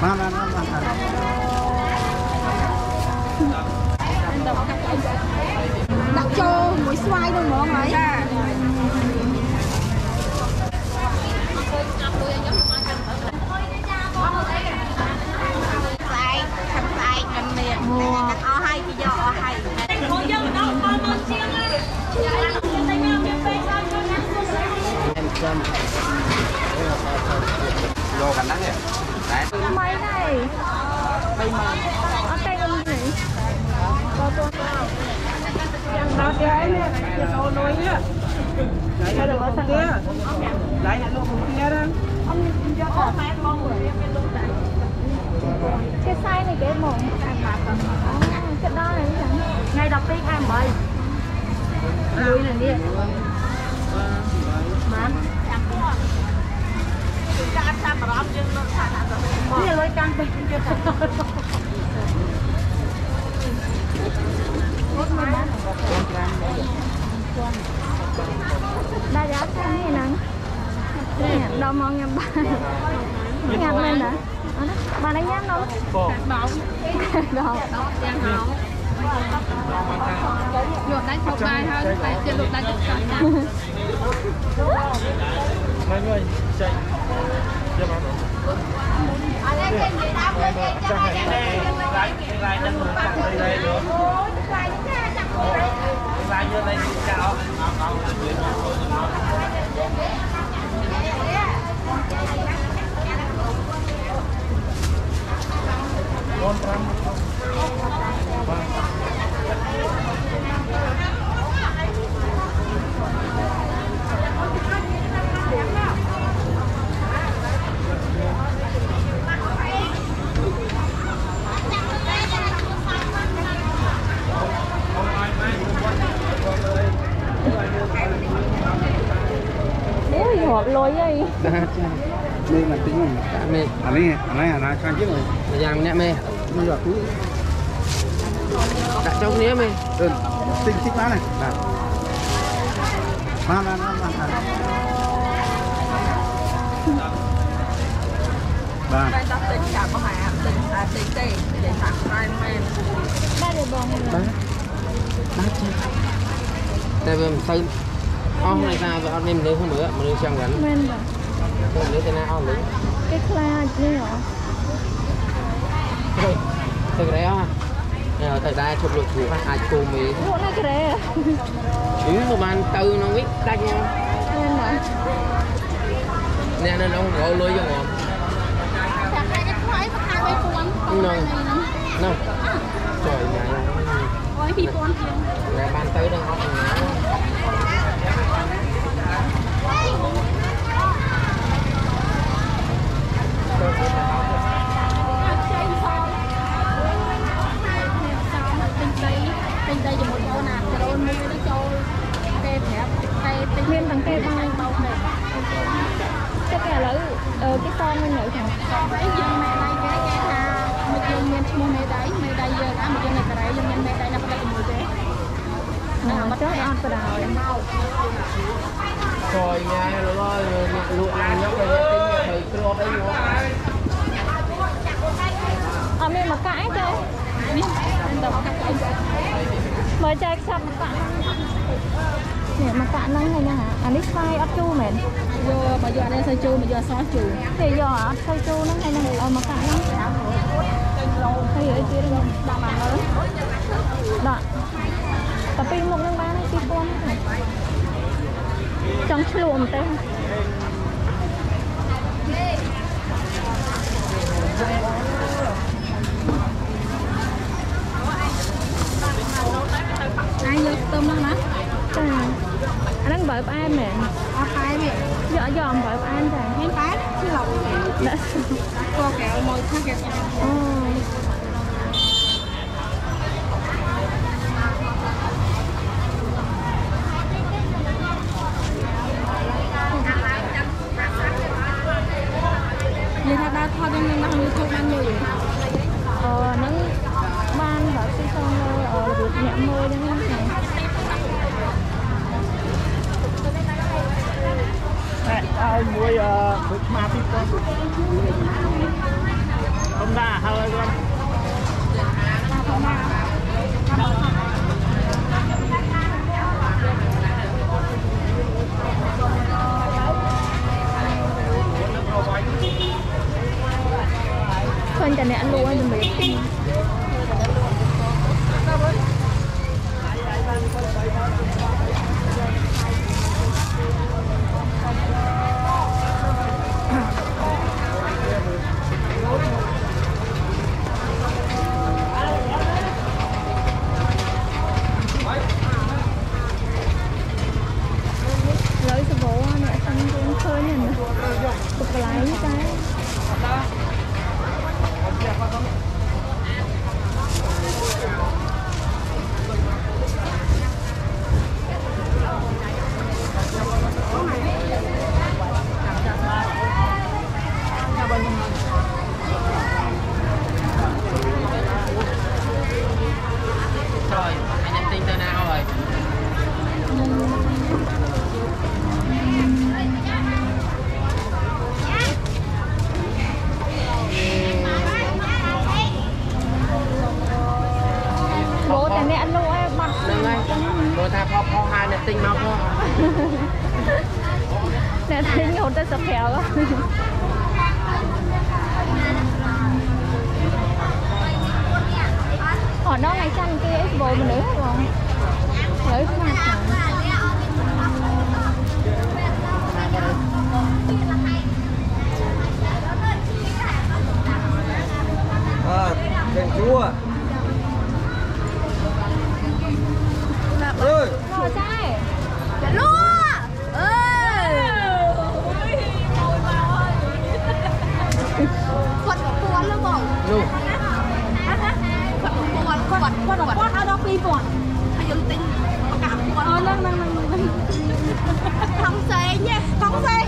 Mana mana mana. Đặt cho muối xoay thôi, mà không ấy. Mua. Ở hay thì do ở hay vô cả nắng kìa đấy. Cái máy này. Bay mà. Ở tay ông này có tôi chẳng bao cái này cái đồ nồi nữa lấy ra được bao kia lấy là luôn cũng kia đó. Ông cho cả cái size này ờ, cái mỏng ăn mà còn cái đo này chẳng ngày đầu tiên ăn bậy lui này đi. ចាក់តាមអារម្មណ៍យើងលោកថាណាទៅនេះលុយតាំងទៅទៀតតែដែរយ៉ាប់នេះហ្នឹងនេះដល់មកញ៉ាំបានញ៉ាំមែនណាអត់បានញ៉ាំដល់បងដល់ទាំងហោយកដាច់ចូលបាយហើយតែជិះលោកដាច់ទៅចាំ ចាំ mấy người chạy. Cho bạn chắc phải lại lại chân một cặp đây đây được lại như đây chào con trắng hộp lôi vậy. Mê mà tính mình đã mê. Ở đây ở đây là cho rồi. Bây giờ mình đã mê. Bây giờ cứ đã trong nghĩa mê. Ừ. Tinh xích quá này. Dạ. Ba ba ba ba ba. Ba. Ba ba ba. Ba អឺទិញតិចបានណាបាទបានបានបានបានបាទ តែដល់ទិញចាប់មហាទិញតែទិញទេទិញតាមក្រែមែន បាទទេបង បាទបាទចាតែវាមិនទៅអស់នៃសារវាអត់មានមនុស្សមើលមនុស្សចាំងហ្នឹង មែនបាទ មនុស្សទៅណាអស់លើ គេខ្លាចនេះហ៎ ទៅទៅក្រែអស់ទៅដែរជប់លក់គ្រូអាចគូមី លក់នៅក្រែ ហឺមកបានទៅក្នុងវិញដាច់ញ៉ាំ មែនបាទ អ្នកនៅក្នុងរលុយយ៉ាងហ៎ តែខែគេថ្លៃប្រហែល3000 ហ្នឹងហ្នឹងចុយញ៉ាំ អូយ2000ជាង តែបានទៅដល់អត់ណា ខ្ចីផង មួយអូនណាដ្រូនមួយទៅចូលគេប្រាប់តែទិញមានទាំងគេបានបោកនេះតែគេឥឡូវអឺគេសងមិននៅខាងហើយយើងមេដៃគេគេថាមកយើងមានឈ្មោះមេដៃមេដៃយើងអាមកយើងនៅកូរ៉េយើងមានមេដៃនៅផ្ទះជាមួយទេណាមកចុះអត់ប្រហើយមកចុយញ៉ាំលក់លក់ឡានយកទៅទិញទៅគ្រាប់ អីមកអត់មានមកកាក់អីទេនេះតែមកកាក់អីមើលចែកខ្សាប់មកកាក់នេះមកកាក់ហ្នឹងហ្នឹងហ่าអានេះស្វាយអត់ជូរមែនយកបើយកអានេះទៅជូរមកយកអសជូរគេយកអត់ទៅជូរហ្នឹងហើយហ្នឹងឲ្យមកកាក់ហ្នឹងហើយអីទៀតខ្ញុំដាក់បានលើដាក់តែពីមុខហ្នឹងបានហើយ2000ហ្នឹងចង់ឆ្លក់មែនទេ អាយយកខ្ទឹមហ្នឹងណាចាអាហ្នឹងបើផ្អែមមែនអត់តែនេះយកយកអំបើផ្អែមចាមានតែឆ្លប់ដាក់កកែវមកថាកែវអូ នោះគាត់ប្រពន្ធគាត់គាត់គាត់ឲ្យដល់2000ហើយយើងទិញប្រកាសគាត់អូហ្នឹងហ្នឹងហ្នឹងខំសេងទេខំសេង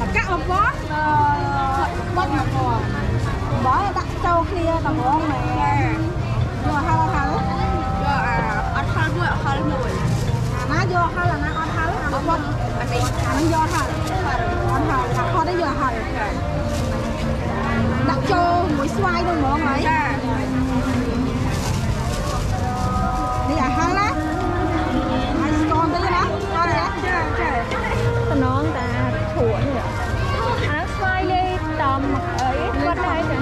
បកាក់បំពន់បាត់បំពន់បើដាក់ចូលគ្នាតម្រងមែនយកហៅហៅយកអាអត់ហល់មួយអត់ហល់មួយអាណាយកហៅអាណាអត់ហៅអាបំពន់ អានេះអានឹងយកហៅអត់ហៅអាខត់នេះយកហៅដាក់ចូលមួយស្វាយនោះហ្មងហើយចានេះអាហៅណាហើយស្គមទៅណាអត់ទេចាចាតំណងតាឈួននេះអាស្វាយលេតំអីគាត់ដែរចឹ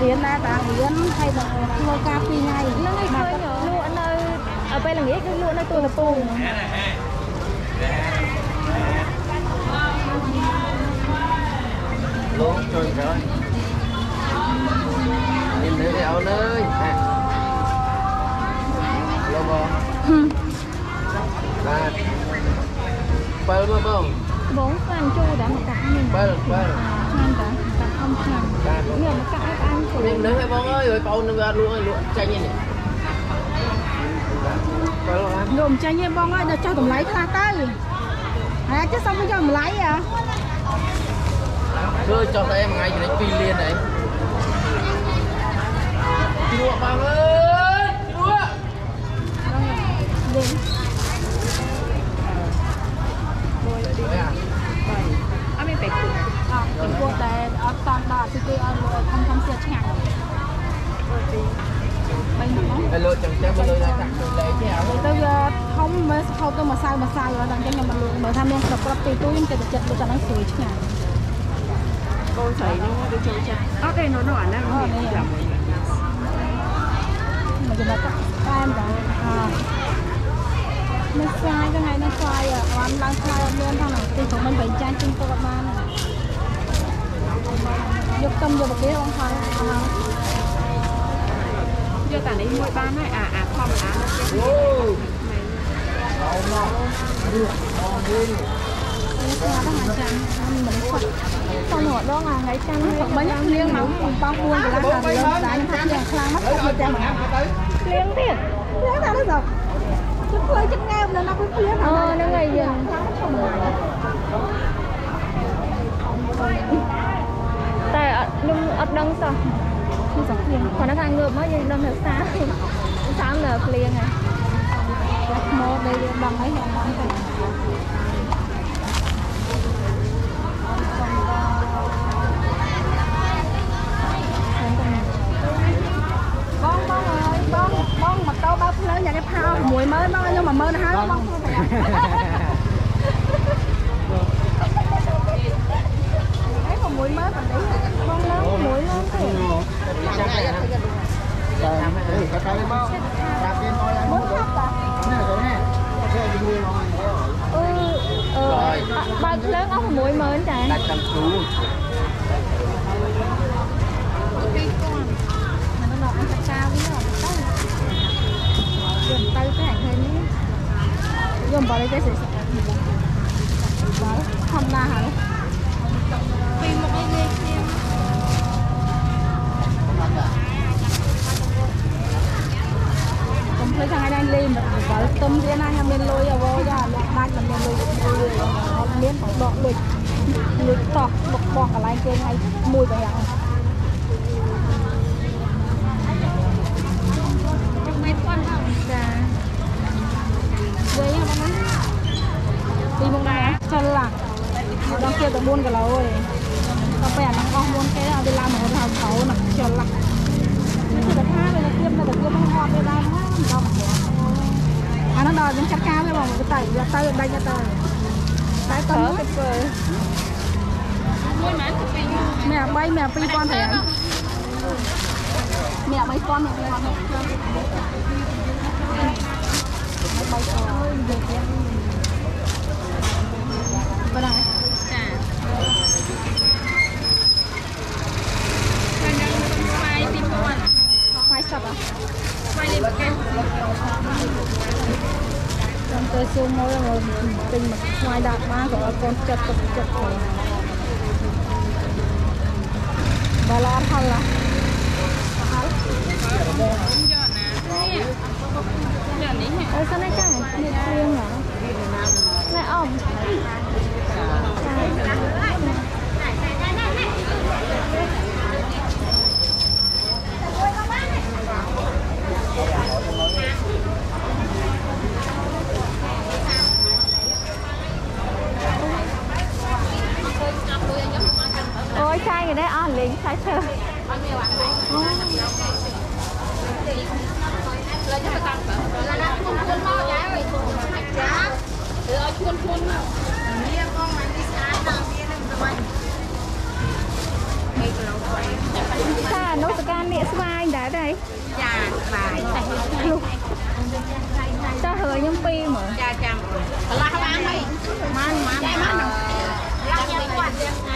រៀនដែរតារៀនហើយដល់ធ្វើការ2ថ្ងៃ ហ្នឹងហើយឃើញលក់នៅឲ្យពេលល្ងាចគឺលក់នៅទូលពូ លោកជួយក្រោយnhìn nữa đi ổn ơi nè lo bò ba bơ mà bông បងស្មានជូរដែរមកកាក់នេះ bơ bơ ឆ្ងាញ់តាតាអ៊ំឆ្ងាញ់ ba នេះមកកាក់ ខ្ញុំនឹងហើយបងអើយឲ្យបងនឹងវាអត់លក់ឲ្យលក់ចាញ់នេះលក់ចាញ់ទេបងអើយដល់ចុះតម្លៃខ្លះទៅហើយចុះសុំខ្ញុំចុះតម្លៃអ្ហាធ្វើចុះតែមួយថ្ងៃចំណេញ2លានអីជួបបងអើយ អត់ពីពួកតែអត់តន់ដល់គឺគេអត់ខំខំសៀឆ្ងាញ់បីមក Cái lựa chẳng chắc cái lựa ra thẳng từ lấy chứ hả ទៅវាធំមើលស្ខោបទៅម្សៅម្សៅដល់អញ្ចឹងខ្ញុំមកលក់មើលថាមានក្របក្របទីទូខ្ញុំចិត្តចិត្តដូចហ្នឹងស្រួយឆ្ងាញ់កូនស្រីនោះទៅចូលចាអត់ទេនោះនោះអាហ្នឹងមានចាំមួយមកចំណុចតែមដល់អមានស្វាយថ្ងៃនេះស្វាយអត់ឡើងស្វាយអត់មានផងទីព្រោះមិនបែងចាញ់ជិះទៅអត់បាន យកទុំយកមកគេបងផងយកតានេះមួយបានហើយអាអាធម្មតាអូเอาหน่อยดูมองดูនេះស្មាតហ្នឹងចាំមិនមិនខត់តាមរដងអាថ្ងៃចាំខ្ញុំបាញ់ភ្លៀងមកបំប៉ង4កន្លះដល់ដល់ចាំខ្ញុំខ្លាំងមកខ្ញុំចាំមកភ្លៀងទៀតភ្លៀងតែដល់ជិះធ្វើជិះងាយមិនដល់ណាភ្លៀងហ្នឹងហើយយើងខ្លាំងមកខ្ញុំ តែខ្ញុំអត់ដឹងសោះគឺសង្ឃៀងគាត់ថាងើបមកយើងដឹងថាសាសាមលើភ្លៀងហ៎មកដែលយើងដឹងហើយខ្ញុំមកទៅ បងបងអើយបងបងម៉ូតូបើកភ្លើងយ៉ាងនេះផោ60000បងខ្ញុំ10000ហើយបង muối mớp còn đấy Bông lớn muối lớn thế Bốn hấp à? Ừ, ừ, bao lớn ông muối mớn trời Đặt tầm chú Jom balik ke sini. Hamba harus. កុំភ្លេចថ្ងៃនេះលេងមកវល់ទុំទៀតណាខ្ញុំមានលុយអវយ៉ាលុយដាច់មិនមានលុយលុយអត់មានផងដកលុយលុយតោះបុកបោះកន្លែងគេថ្ងៃមួយបែបយ៉ាង mấy con hả ចាវិញហ្នឹងពីមុខណាចលឡាដល់គេទៅ4គីឡូឯងដល់ពេលអាហ្នឹងអស់4គេឲ្យវាឡើងមកហៅខោណាចលឡា យើងចាត់ការទេបងទៅយកទៅដាច់ទៅតែតើទៅធ្វើមួយម៉ែនទៅពីរម៉ែ3ម៉ែ2500ម៉ែ3000ម៉ែ2500បាទចាខាងនឹងស្វាយ2000ស្វាយ10អ្ហាស្វាយនេះបកេះ ញុំទៅសួរមកមកទិញមកខ្វាយដាក់បានក៏ឲ្យកូនចិត្តទុកចិត្តទៅបើឡអត់ហល់ឡាហល់ Giờ ní hả អើសិនឯចានេះព្រៀងហ៎ណែអមអូ ឆ្ងាយគេដែរអស់លេងឆ្ងាយឈើអត់មានអាណាអូឡើយទៅតាមបើឡាណាគុំគុំមកយ៉ាអើយចាឬឲ្យគុំគុំមកមានផងអានេះស្អាតតាមមាននឹងប្រហែល3គីឡូ3ចានោះតកានេះស្វាយដែរដែរចាស្វាយតែខ្លួនចាហើយខ្ញុំពីរមើលចាចាំកន្លះបានហើយម៉ានម៉ានតែម៉ានកន្លះខ្ញុំគាត់ទៀតថ្ងៃ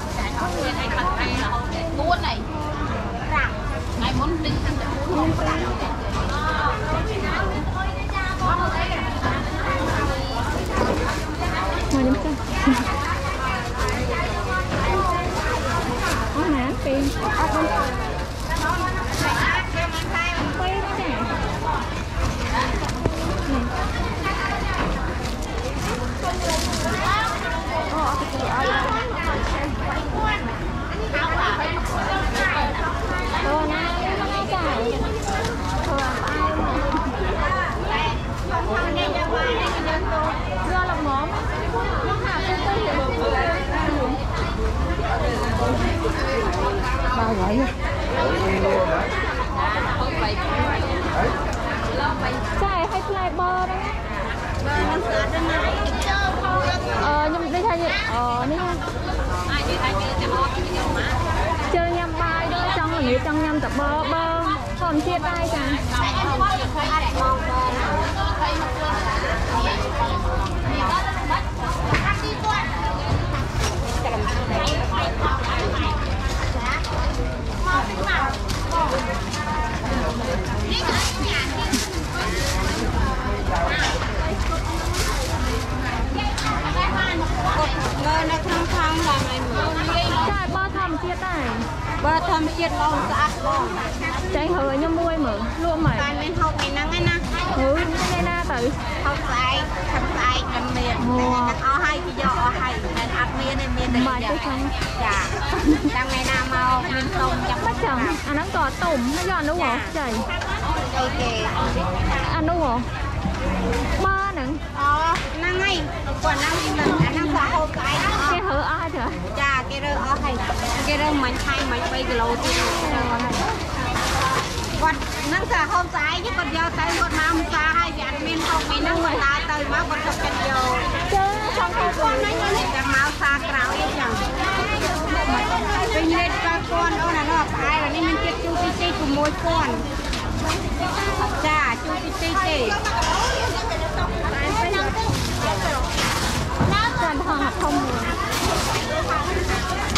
ថ្ងៃខាងថ្ងៃរហូត4ហើយ5ថ្ងៃមុនទិញខាងតែ4ហ្នឹង5មកនេះទៅ អស់ហើយគេយកអស់ហើយតែអត់មានទេមានតែ mày cái không ចាតាមថ្ងៃណាមកមានសុំចាំ bắt chồng anh nó có tủm nó giòn đúng không chạy អីគេ anh đúng không bơ nè អូហ្នឹងហើយគាត់ហ្នឹងមិនអាហ្នឹងក៏ហូបស្អែកអស់ cái hở ai trời ចាគេរើអស់ហើយគេរើមិនខៃមិន3គីឡូទៀតរើអស់ហើយគាត់ហ្នឹងក៏ហូបស្អែកគាត់យកទៅគាត់មកផ្សារហើយវា អត់មានហូបពីហ្នឹងគាត់ដើរទៅមកគាត់ទុកចិត្តយក chơi không có គាត់មិនតែមកសារក្រោយអីចឹងពេញលេខ8000អូនអានោះផ្អែកនេះមានចិត្តជូរទីទី6000ចាជូរទីទីទេ làm hoàng học không rồi ô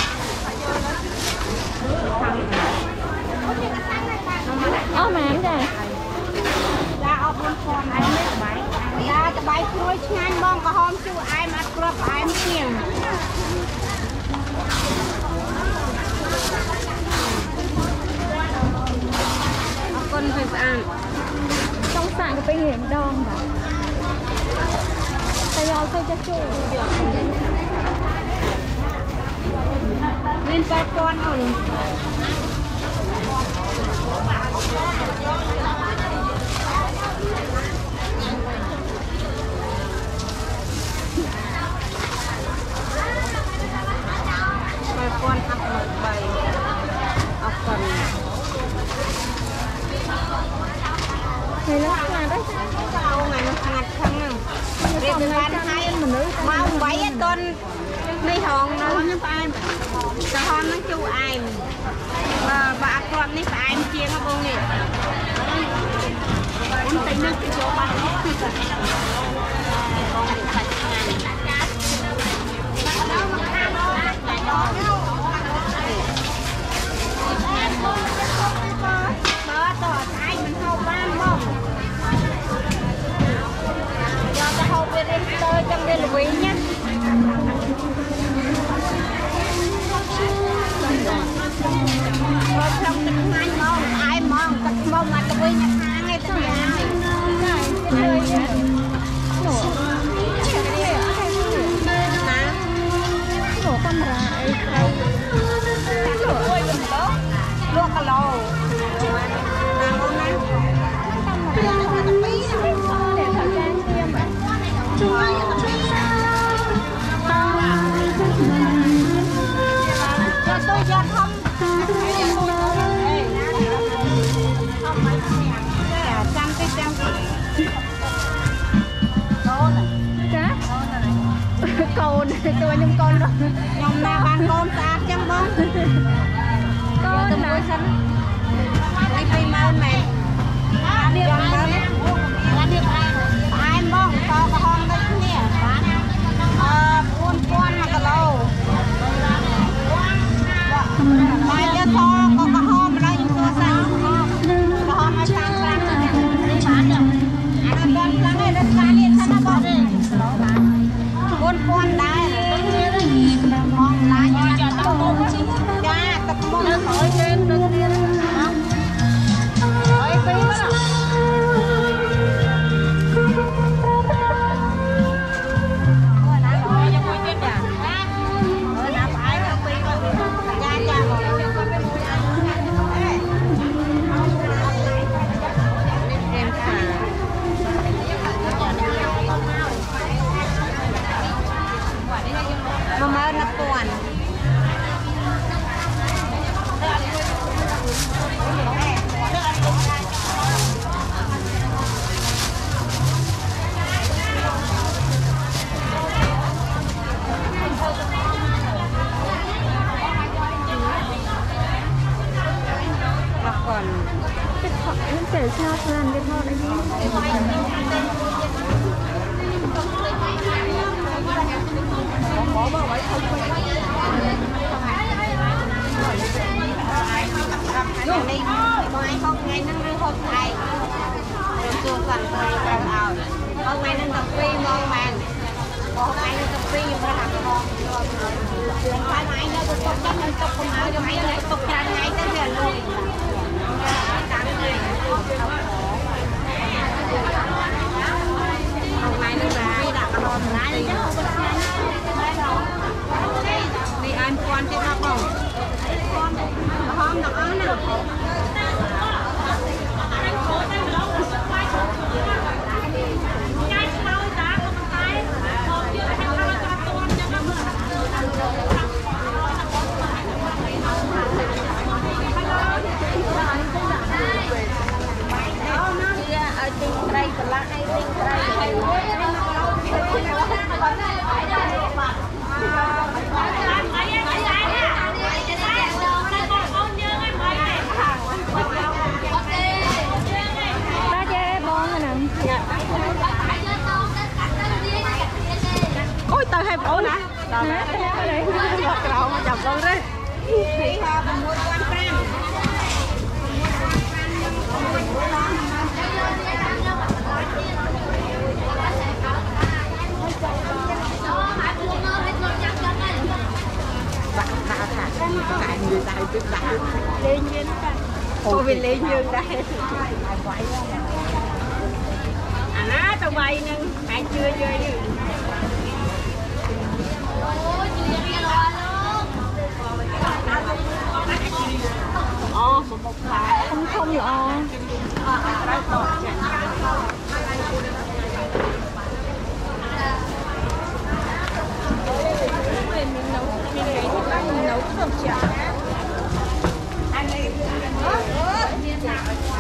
kể cho toàn Việt Nam đấy Hôm nay nên tập phi ngon bàn Hôm nay nên tập phi dùng ra làm ngon Thoải mái nhớ tục tục, tục không ai cho mấy tục ra ngay tới giờ luôn នេះអានពាន់ទៀតណាបងពាន់ទាំងអស់ណា ba hai riêng đây lên viên cô về lên dương đây à nó tao bay nhưng anh chưa chưa nhưng không không lo mình nấu mình nấu cái chả. 家。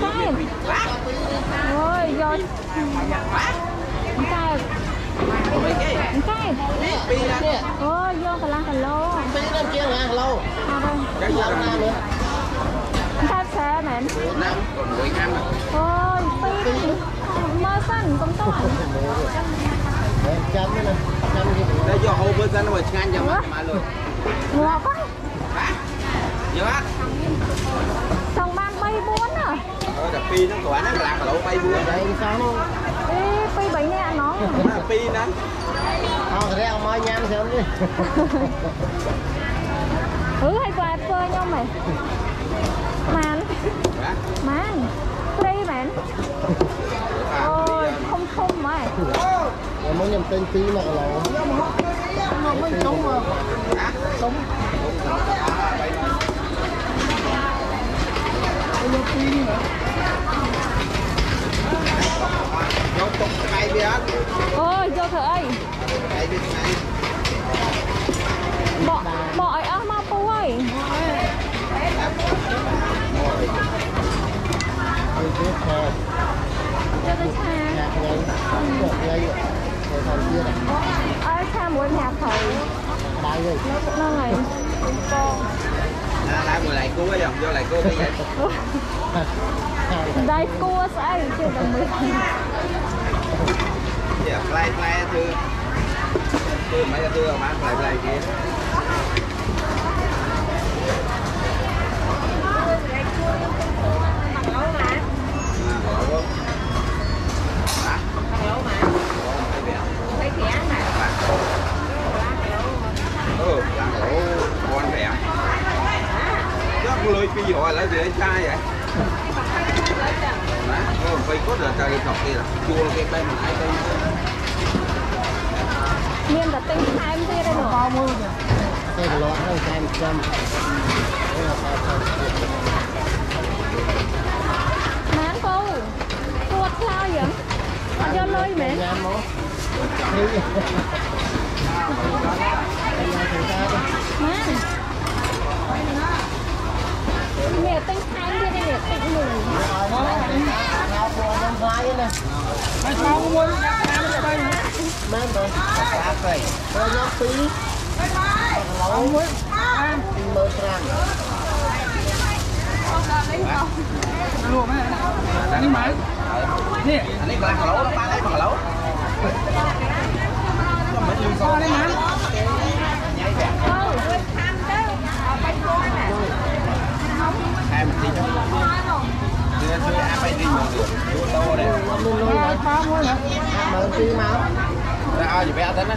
Tây Ôi do Tây Tây Ôi vô cả lăng cả lô Tí năm kia ngàn lâu. À Cái gì năm nữa? Tây xe mẹ Năm còn mười năm. Ôi pin Mơ xanh cũng tốt Đấy, nè. Trăm? Đây cho hộp với cái rồi, mà ngang cho mà luôn. Ngọt quá Nhớ hết. Xong ban bay buôn à Ờ, cà pi nó quả nó lạc lỗ bay buôn. Đây, sao nó? Ê, pi bảy nè nó Cà pi nó. Thôi, cái ông mới nhắm xem đi. Ừ hay quạt phơi nhau mày Man? Man Play man Ôi không không mày Em muốn nhầm tên tí mà lỗ. Nó mới sống យកពីនេះយកຕົកស្នៃវាអត់អូយយកធ្វើអីស្នៃវាស្នៃបកបកឲ្យអស់មកពូអើយអូយទៅខោចូលទៅឆាអ្នកយើងពួកយាយទៅថតទៀតអើឆាមួយញ៉ាំហើយដៃហើយហ្នឹងហើយបង lại người lại cua dòng vô lại cua cái vậy. Đây cua sẽ chưa đồng ý Dạ, play play thưa. Thưa mấy thưa mà play play kia. À, lẩu không? Hả? Lẩu mà. thấy khẽ mà Ừ, làm lẩu con rẻ. Chắc lôi pi hỏi lại gì trai vậy? Đó, có cây cốt là cây thọc kia là chua cái cây mà hai cây. Miền là tinh hai em đây nữa bao nhiêu rồi Cái lọ nó trăm trăm. Đây là ba trăm. Mán cô Tuột sao vậy Mà cho lôi mẹ Nhắm nó. Đi. Đây là chúng ta đây. Man Mẹ tinh hai em mẹ tinh mười Nào của năm vai này. hai sáu mươi năm đây Mang rồi. Ba cây. Rồi nhóm tí. sáu mươi Mơ trang. luôn á đi máy nè Anh ấy làm lẩu, ba cây bằng lẩu. so đấy hai một tí chứ chưa chưa ăn phải đi. Một được chú tô đây. Mình nuôi lại khó quá hả mở chi mà ra ai gì bé tính á.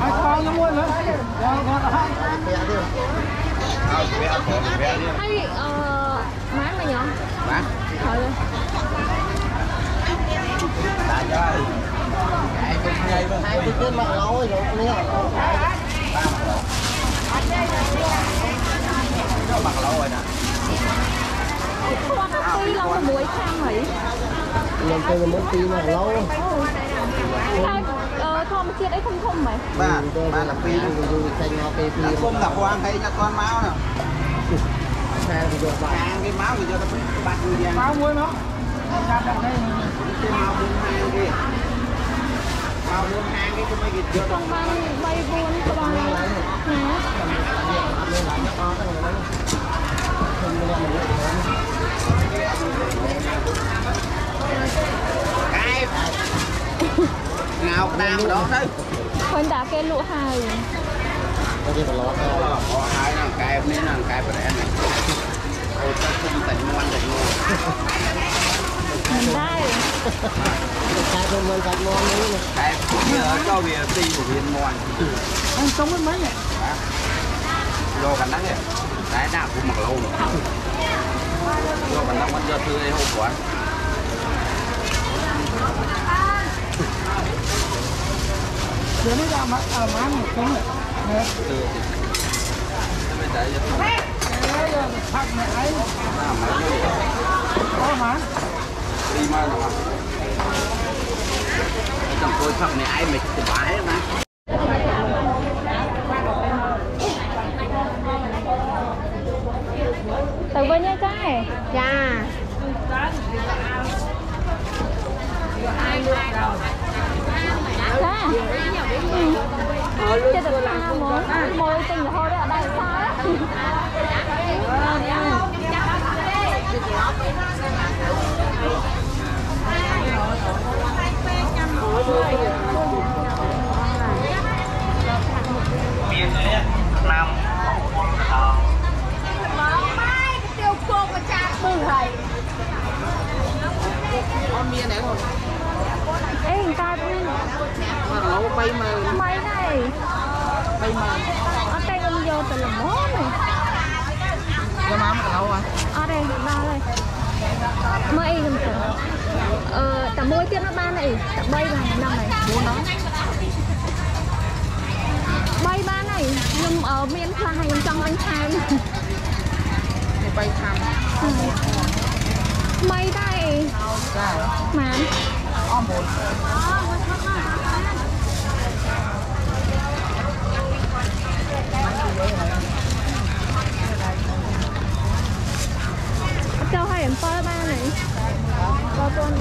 Ai khó lắm quá nữa rồi rồi ai gì bé khó bé đi hay ờ, má mà nhỏ má thôi đi Hãy subscribe cho kênh Ghiền Mì Gõ Để không bỏ lỡ những video hấp dẫn យកបាក់ឡូហើយណាពីឡូ6ខាងហីឡើងទៅមុនពីឡូឡូធម្មជាតិអីធំធំហ៎បាទបាទតែពីយូរចេញមកពេលពីខ្ញុំតែហួងហីតែគាត់មកណាឆែយកបាក់ខាងគេមកគេយកទៅបាត់យូរយ៉ាងមកមួយមកចាប់ដាក់នេះគេមកមួយខាងគេមកមួយខាងគេគឺមិនគេយកបាន3 4ក្បាលណា cái nào đó đấy con đã cái lũ hai cái gì mà lo có hai nàng cái nên nàng cái bữa này ôi chắc cũng tỉnh ngoan tỉnh ngoan mình đây cái cho mình cái ngon nữa cái bây giờ cho bia ti của viên ngoan anh sống với mấy vậy do cảnh nắng này, cái nào cũng mặc lâu nữa, do cảnh nắng vẫn cho tươi hôm quá Dưới nó ra mắt ở má một này. rồi Tươi Bây giờ cho tươi Đấy, thật mẹ ấy. Có hả? Đi mà rồi mà Chẳng tôi thật mẹ ấy mệt thì bái mà. ចិត្តតែថាមកមកទិញរហូតដល់អត់ដែរសាមានអីណាំមកម៉ែទៅគោកមកចាក់មើលហើយអត់មានទេបង មកឡូ30000ថ្មីដែរ30000អត់តែខ្ញុំយកទៅល្មមទេយកមក1គីឡូហ៎អត់ទេដល់ហើយមើលអីខ្ញុំទៅអឺតែមួយទៀតនោះបានអីតែ3បានហ្នឹងហើយ4ហ្នឹង3បានហើយខ្ញុំអឺមានខ្លះហើយខ្ញុំចង់វិញថែម3ខាំថ្មីដែរអីចាបាន អស់មួយ ចូលឲ្យ7បានហើយក៏តន់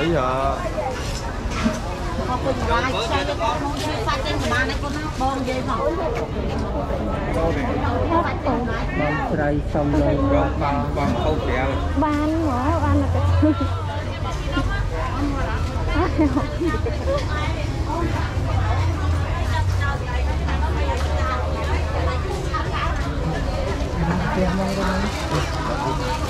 bây giờ? Xong rồi. Bằng bằng câu kẹo ban mở ban là cái Hãy subscribe cho kênh Ghiền Mì Gõ Để không bỏ lỡ những video hấp dẫn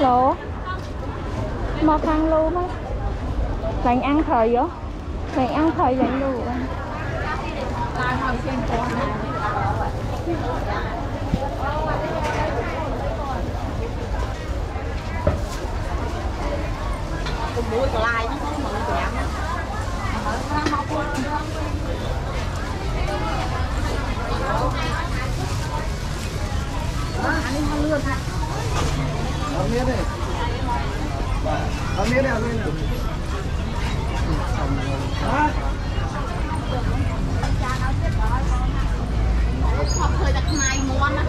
lỗ một thằng luôn á bạn ăn thời vậy bạn ăn thời vậy luôn. Cùng mũi còn lai nó không mở giảm ăn miếng đi ăn miếng đi ăn miếng đi ขอบเคยจากนายม้วนนะ